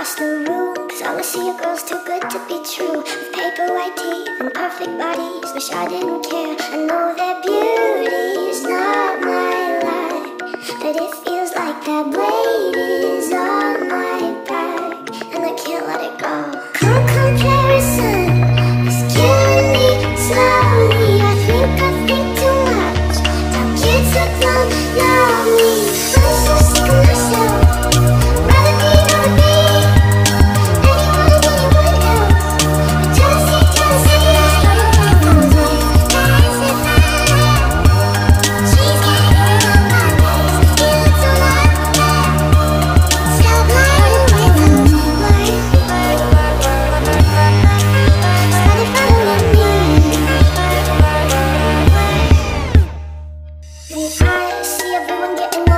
across the room. Cause all I see are girls too good to be true. With paper white teeth and perfect bodies. Wish I didn't care. I know that beauty's not my life. But it feels like that blade high, see everyone getting